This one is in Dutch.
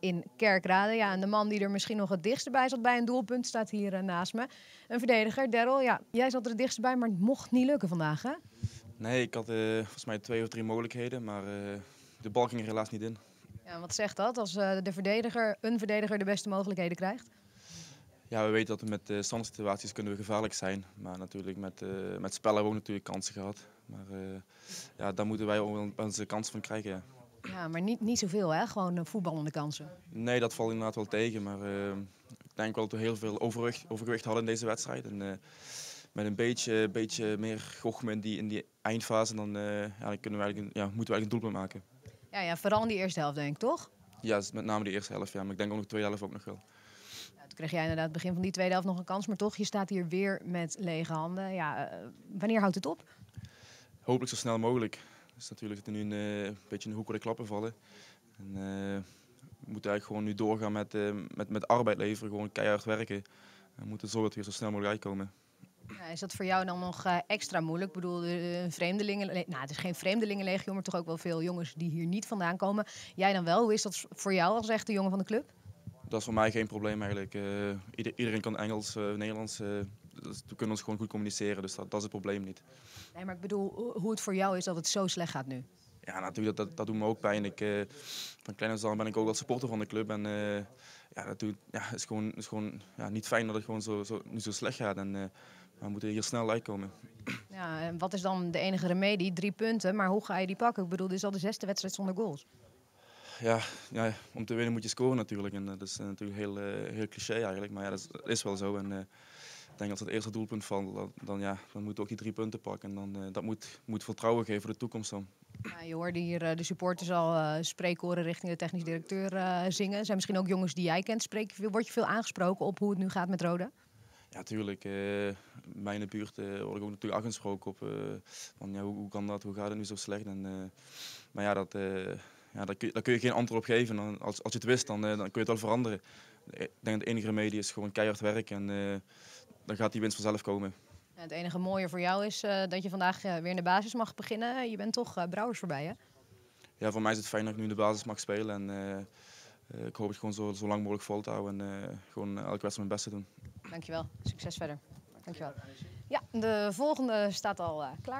in Kerkrade. Ja, en de man die er misschien nog het dichtst bij zat bij een doelpunt staat hier eh, naast me. Een verdediger, Daryl. Ja, jij zat er het dichtst bij, maar het mocht niet lukken vandaag, hè? Nee, ik had eh, volgens mij twee of drie mogelijkheden, maar eh, de bal ging er helaas niet in. Ja, wat zegt dat als de verdediger, een verdediger de beste mogelijkheden krijgt? Ja, we weten dat we met uh, standaard situaties kunnen we gevaarlijk zijn. Maar natuurlijk met, met spel hebben we ook natuurlijk kansen gehad. Maar ja, daar moeten wij ook onze kans van krijgen. Ja, ja maar niet, niet zoveel hè? Gewoon voetballende kansen. Nee, dat valt inderdaad wel tegen. Maar ik denk wel dat we heel veel overwicht, overgewicht hadden in deze wedstrijd. En, met een beetje, beetje meer gochme in die, in die eindfase, dan, ja, dan kunnen we eigenlijk, ja, moeten we eigenlijk een doelpunt maken. Ja, ja, vooral in die eerste helft denk ik, toch? Ja, met name de eerste helft. Ja. Maar ik denk ook nog de tweede helft ook nog wel. Ja, toen kreeg jij inderdaad begin van die tweede helft nog een kans. Maar toch, je staat hier weer met lege handen. Ja, wanneer houdt het op? Hopelijk zo snel mogelijk. Dus natuurlijk zitten nu een, uh, beetje in de klappen vallen. En, uh, we moeten eigenlijk gewoon nu doorgaan met, met, met arbeid leveren. Gewoon keihard werken. We moeten zorgen dat we zo snel mogelijk uitkomen. Ja, is dat voor jou dan nog extra moeilijk? Ik bedoel, een vreemdelingen, nou, het is geen vreemdelingenlegio, maar toch ook wel veel jongens die hier niet vandaan komen. Jij dan wel. Hoe is dat voor jou als echte jongen van de club? Dat is voor mij geen probleem eigenlijk. Uh, ieder, iedereen kan Engels, uh, Nederlands. Dus we kunnen ons gewoon goed communiceren, dus dat, dat is het probleem niet. Nee, maar ik bedoel, hoe het voor jou is dat het zo slecht gaat nu? Ja, natuurlijk, dat, dat, dat doet me ook pijn. Ik, van klein af aan ben ik ook wel supporter van de club. En ja, dat doet, ja, is gewoon, is gewoon ja, niet fijn dat het gewoon zo, zo, nu zo slecht gaat. En, we moeten hier snel uitkomen. Ja, en wat is dan de enige remedie? Drie punten, maar hoe ga je die pakken? Ik bedoel, dit is al de zesde wedstrijd zonder goals. Ja, ja om te winnen moet je scoren natuurlijk. En dat is natuurlijk heel, uh, heel cliché eigenlijk, maar ja, dat is, dat is wel zo. En, uh, ik denk als het eerste doelpunt valt, dan, dan, ja, dan moeten we ook die drie punten pakken. En dan, uh, dat moet, moet vertrouwen geven voor de toekomst dan. Ja, je hoorde hier de supporters al spreekhoren richting de technisch directeur zingen. Zijn misschien ook jongens die jij kent. Spreek, word je veel aangesproken op hoe het nu gaat met Roda? Ja, tuurlijk. Uh, mij in de buurt uh, word ik ook natuurlijk aangesproken op uh, van, ja, hoe, hoe, kan dat, hoe gaat het nu zo slecht. En, maar ja, dat, ja daar, kun je, daar kun je geen antwoord op geven. Dan, als, als je het wist, dan, dan kun je het wel veranderen. Ik denk dat de enige remedie is gewoon keihard werken en dan gaat die winst vanzelf komen. Ja, het enige mooie voor jou is dat je vandaag weer in de basis mag beginnen. Je bent toch Brouwers voorbij, hè? Ja, voor mij is het fijn dat ik nu in de basis mag spelen. En, ik hoop het gewoon zo, zo lang mogelijk vol te houden en gewoon elke wedstrijd mijn best te doen. Dankjewel. Succes verder. Dankjewel. Ja, de volgende staat al klaar.